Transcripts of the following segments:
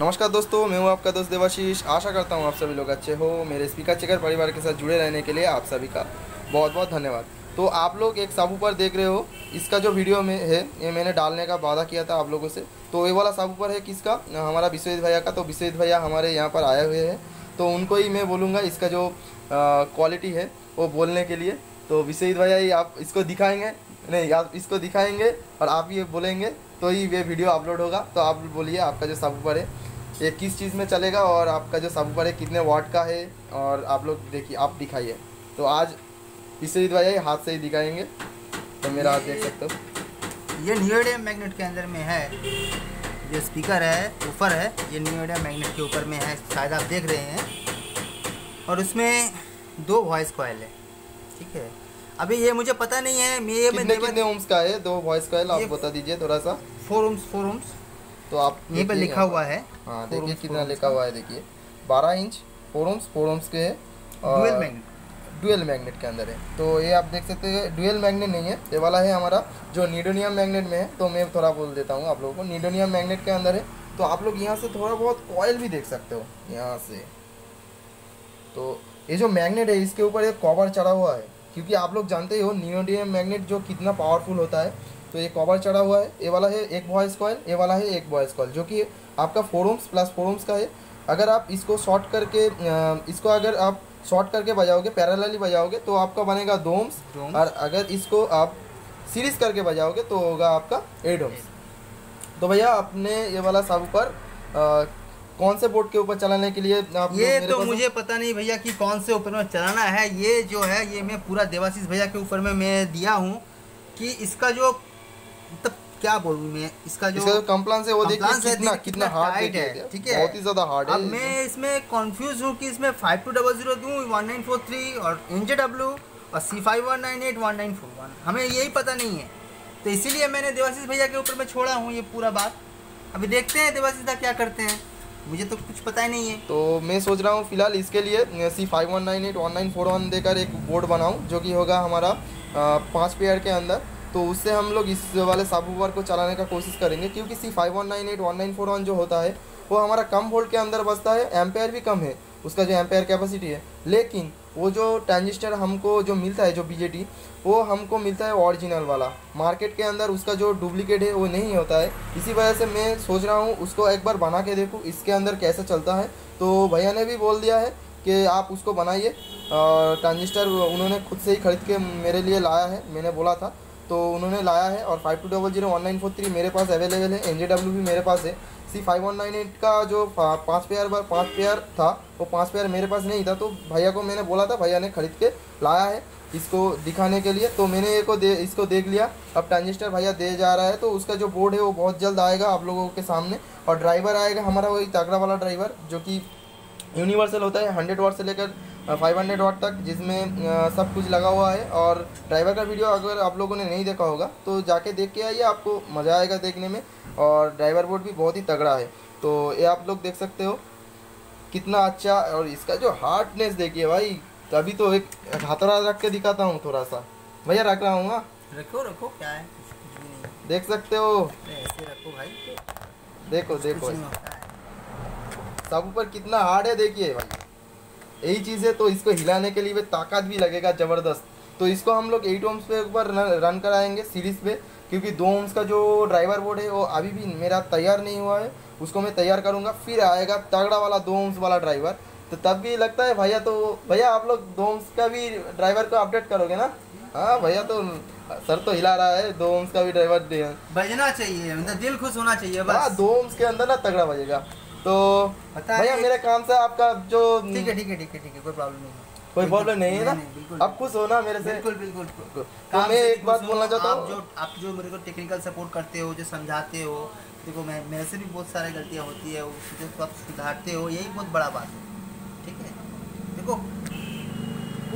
नमस्कार दोस्तों, मैं हूँ आपका दोस्त देवाशीष। आशा करता हूँ आप सभी लोग अच्छे हो। मेरे स्पीकर चेकर परिवार के साथ जुड़े रहने के लिए आप सभी का बहुत बहुत धन्यवाद। तो आप लोग एक साबू पर देख रहे हो, इसका जो वीडियो में है, ये मैंने डालने का वादा किया था आप लोगों से। तो ये वाला साबू पर है किसका? हमारा विश्वजीत भैया का। तो विश्वजीत भैया हमारे यहाँ पर आए हुए हैं। तो उनको ही मैं बोलूँगा, इसका जो क्वालिटी है, वो बोलने के लिए। तो विश्वजीत भैया ही आप इसको दिखाएँगे। नहीं, आप इसको दिखाएँगे और आप ये बोलेंगे तो ही ये वीडियो अपलोड होगा। तो आप बोलिए, आपका जो साबू पर है। ये किस चीज़ में चलेगा और आपका जो साबू है कितने वाट का है और आप लोग देखिए आप दिखाइए। तो आज विश्वजीत भैया हाथ से ही दिखाएँगे। तो मेरा हाथ देख सकते हो। ये न्यूएडियम मैग्नेट के अंदर में है। जो स्पीकर है ऊपर है ये न्यूएडियम मैग्नेट के ऊपर में है शायद आप देख रहे हैं। और उसमें दो वॉइस कॉयल है ठीक है। अभी ये मुझे पता नहीं है मैं ये कितने कितने ओम्स का है? दो वॉइस कॉयल आप बता दीजिए थोड़ा सा। फोर ओम्स फोर ओम्स तो आप यहीं पर लिखा हुआ है हाँ देखिए कितना लिखा हुआ है देखिए। बारह inch four ohms four ohms के है डुअल मैग्नेट। डुअल मैग्नेट के अंदर है। तो ये आप देख सकते हैं डुअल मैग्नेट नहीं है। ये वाला है हमारा जो नीडोनियम मैग्नेट में है तो मैं थोड़ा बोल देता हूँ आप लोगों को। नीडोनियम मैग्नेट के अंदर है तो आप लोग यहाँ से थोड़ा बहुत कॉयल भी देख सकते हो यहाँ से। तो ये जो मैग्नेट है इसके ऊपर एक कवर चढ़ा हुआ है क्योंकि आप लोग जानते हो नियोडियम मैग्नेट जो कितना पावरफुल होता है तो ये कवर चढ़ा हुआ है। ये वाला है एक वॉइस कॉयल ये वाला है एक वॉइस कॉयल जो कि आपका फोरोम्स प्लस फोरोम्स का है। अगर आप इसको शॉर्ट करके इसको अगर आप शॉर्ट करके बजाओगे पैरेलली बजाओगे तो आपका बनेगा दोम्स और अगर इसको आप सीरीज़ करके बजाओगे तो होगा आपका एडोम्स तो भैया आपने ये वाला सब पर कौन से बोर्ड के ऊपर चलाने के लिए आप ये तो मुझे पता नहीं भैया कि कौन से ऊपर में चलाना है। ये जो है ये मैं पूरा देवाशीष भैया के ऊपर में मैं दिया हूँ कि इसका जो मतलब क्या बोलूँ मैं? इसका जो, इसका कंप्लांस है वो देखिए कितना कितना हार्ड है ठीक है? बहुत ही ज़्यादा हार्ड है अब मैं इसमें कंफ्यूज हूँ कि इसमें फाइव टू डबल ज़ीरो दूँ वन नाइन फोर थ्री और एन जे डब्ल्यू और C five one nine eight one nine four one हमें यही पता नहीं है। तो इसीलिए मैंने देवाशीष भैया के ऊपर में छोड़ा हूँ ये पूरा बात। अभी देखते हैं देवाशीष क्या करते हैं। मुझे तो कुछ पता ही नहीं है। तो मैं सोच रहा हूँ फ़िलहाल इसके लिए C five one nine eight one nine four one देकर एक बोर्ड बनाऊँ जो कि होगा हमारा पाँच पेयर के अंदर। तो उससे हम लोग इस वाले साबूवर को चलाने का कोशिश करेंगे, क्योंकि C five one nine eight one nine four one जो होता है, वो हमारा कम वोल्ट के अंदर बसता है एम्पेयर भी कम है, उसका जो एम्पेयर कैपेसिटी है। लेकिन वो जो ट्रांजिस्टर हमको जो मिलता है, जो बीजेटी वो हमको मिलता है ओरिजिनल वाला। मार्केट के अंदर उसका जो डुप्लीकेट है, वो नहीं होता है। इसी वजह से मैं सोच रहा हूँ, उसको एक बार बना के देखूँ, इसके अंदर कैसे चलता है। तो भैया ने भी बोल दिया है कि आप उसको बनाइए। ट्रांजिस्टर उन्होंने खुद से ही खरीद के मेरे लिए लाया है, मैंने बोला था। तो उन्होंने लाया है और five two double zero one nine four three मेरे पास अवेलेबल है एन जे डब्ल्यू भी मेरे पास है। C five one nine eight का जो पाँच पेयर बार पाँच पेयर था, वो पाँच पेयर मेरे पास नहीं था तो भैया को मैंने बोला था, भैया ने खरीद के लाया है इसको दिखाने के लिए। तो मैंने को दे, इसको देख लिया। अब ट्रांजिस्टर भैया दे जा रहा है तो उसका जो बोर्ड है, वो बहुत जल्द आएगा आप लोगों के सामने। और ड्राइवर आएगा, हमारा वही तगड़ा वाला ड्राइवर जो कि यूनिवर्सल होता है हंड्रेड वाट से लेकर फाइव हंड्रेड वाट तक जिसमें सब कुछ लगा हुआ है और ड्राइवर का वीडियो अगर आप लोगों ने नहीं देखा होगा तो जाके देख के आइए आपको मज़ा आएगा देखने में और ड्राइवर बोर्ड भी बहुत ही तगड़ा है। तो ये आप लोग देख सकते हो कितना अच्छा और इसका जो हार्डनेस देखिए भाई तभी तो एक हथौड़ा रख के दिखाता हूँ थोड़ा सा। भैया रख रहा हूँ रखो रखो क्या है देख सकते हो। ऐसे रखो भाई। देखो देखो। सब ऊपर कितना हार्ड है देखिए भाई। यही चीज़ है तो इसको हिलाने के लिए ताकत भी लगेगा ज़बरदस्त। तो इसको हम लोग एट ओम्स पे ऊपर रन कराएँगे सीरीज़ पे क्योंकि दो ओम्स का जो ड्राइवर बोर्ड है वो अभी भी मेरा तैयार नहीं हुआ है उसको मैं तैयार करूँगा फिर आएगा तगड़ा वाला दो ओम्स वाला ड्राइवर तो तब भी लगता है भैया तो भैया आप लोग दो ओम्स का भी ड्राइवर को अपडेट करोगे ना? हाँ भैया तो सर तो हिला रहा है दो ओम्स का भी ड्राइवर बजना चाहिए मतलब दिल खुश होना चाहिए बस। हाँ दो ओम्स के अंदर ना तगड़ा बजेगा। तो भैया मेरे काम से आपका जो ठीक है ठीक है ठीक है ठीक है कोई प्रॉब्लम नहीं कोई प्रॉब्लम नहीं है ना? अब खुश हो ना मेरे से? बिल्कुल बिल्कुल तो मैं एक बात बोलना चाहता हूँ। जो आप जो मेरे को टेक्निकल सपोर्ट करते हो जो समझाते हो देखो मैं मेरे से भी बहुत सारी गलतियाँ होती है उसको आप सुधारते हो यही बहुत बड़ा बात है। ठीक है? देखो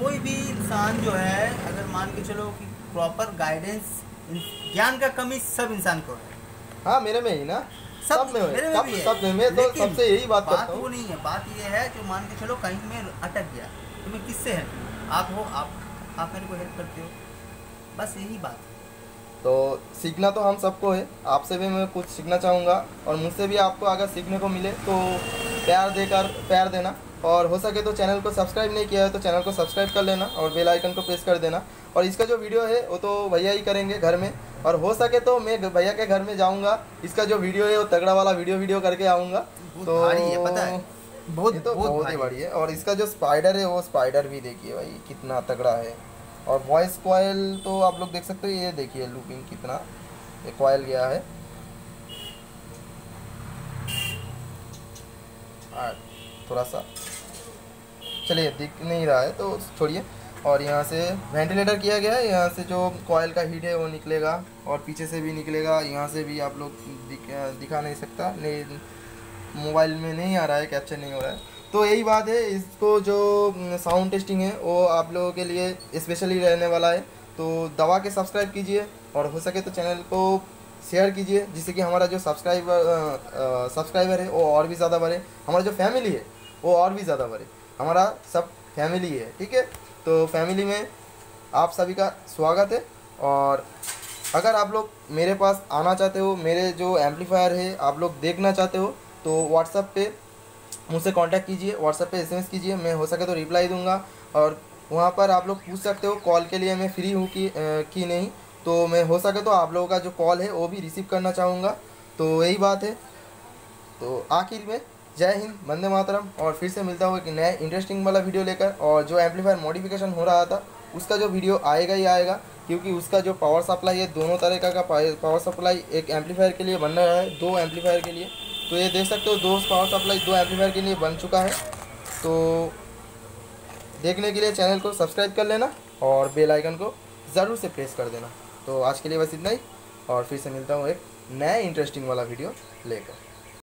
कोई भी इंसान जो है अगर मान के चलो कि प्रॉपर गाइडेंस ज्ञान का कमी सब इंसान को है। हाँ मेरे में ही ना। सब में मेरे में भी सब में मैं तो सबसे यही बात करता हूँ। वो नहीं है। बात ये है जो मान के चलो कहीं में अटक गया तो मैं किससे हेल्प आप हो आप आप मेरे को हेल्प करते हो। बस यही बात तो सीखना तो हम सबको है। आपसे भी मैं कुछ सीखना चाहूँगा और मुझसे भी आपको अगर सीखने को मिले तो प्यार देकर प्यार देना। और हो सके तो चैनल को सब्सक्राइब नहीं किया है तो चैनल को सब्सक्राइब कर लेना और बेल आइकन को प्रेस कर देना। और इसका जो वीडियो है वो तो भैया ही करेंगे घर में। और हो सके तो मैं भैया के घर में जाऊँगा। इसका जो वीडियो है वो तगड़ा वाला वीडियो वीडियो करके आऊँगा। तो भारी है पता है। बहुत तो बहुत बहुत ही बड़ी है। और इसका जो स्पाइडर है वो स्पाइडर भी देखिए भाई कितना तगड़ा है। और वॉइस कॉयल तो आप लोग देख सकते हो ये देखिए लूपिंग कितना ये कॉयल गया है। थोड़ा सा चलिए दिख नहीं रहा है तो छोड़िए। और यहाँ से वेंटिलेटर किया गया है। यहाँ से जो कॉयल का हीट है वो निकलेगा और पीछे से भी निकलेगा। यहाँ से भी आप लोग दिख, दिखा नहीं सकता। नहीं मोबाइल में नहीं आ रहा है कैप्चर नहीं हो रहा है। तो यही बात है इसको जो साउंड टेस्टिंग है वो आप लोगों के लिए स्पेशली रहने वाला है। तो दवा के सब्सक्राइब कीजिए और हो सके तो चैनल को शेयर कीजिए जिससे कि हमारा जो सब्सक्राइबर सब्सक्राइबर है वो और भी ज़्यादा बढ़े। हमारा जो फैमिली है वो और भी ज़्यादा बढ़े। हमारा सब फैमिली है ठीक है? तो फैमिली में आप सभी का स्वागत है और अगर आप लोग मेरे पास आना चाहते हो, मेरे जो एम्पलीफायर है, आप लोग देखना चाहते हो तो व्हाट्सअप पे मुझसे कांटेक्ट कीजिए व्हाट्सएप पे एसएमएस कीजिए, मैं हो सके तो रिप्लाई दूँगा और वहाँ पर आप लोग पूछ सकते हो कॉल के लिए मैं फ्री हूँ कि कि नहीं। तो मैं हो सके तो आप लोगों का जो कॉल है, वो भी रिसीव करना चाहूँगा। तो यही बात है। तो आखिर में जय हिंद, वंदे मातरम। और फिर से मिलता हूँ एक नए इंटरेस्टिंग वाला वीडियो लेकर। और जो एम्पलीफायर मॉडिफिकेशन हो रहा था, उसका जो वीडियो आएगा ही आएगा, क्योंकि उसका जो पावर सप्लाई है, दोनों तरह का पावर सप्लाई एक एम्पलीफायर के लिए बन रहा है, दो एम्पलीफायर के लिए। तो ये देख सकते हो, दो पावर सप्लाई दो एम्पलीफायर के लिए बन चुका है। तो देखने के लिए चैनल को सब्सक्राइब कर लेना और बेल आइकन को ज़रूर से प्रेस कर देना। तो आज के लिए बस इतना ही, और फिर से मिलता हूँ एक नया इंटरेस्टिंग वाला वीडियो लेकर।